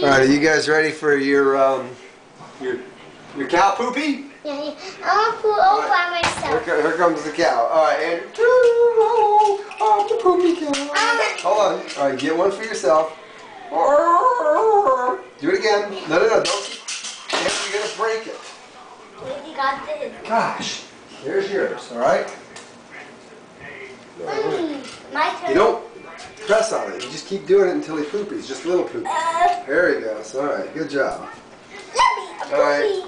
All right, are you guys ready for your um, your your cow poopy? Yeah, yeah. I want to poop all by Here, myself. co- here comes the cow. All right, and oh, oh, the poopy cow. Um, Hold on. All right, get one for yourself. Do it again. No, no, no. Don't. You're gonna break it. we got this. Gosh. There's yours. All right. Mm, my turn. You don't press on it. You just keep doing it until he poopies. Just little poop. Uh, There he. All right. Good job. let me a All right.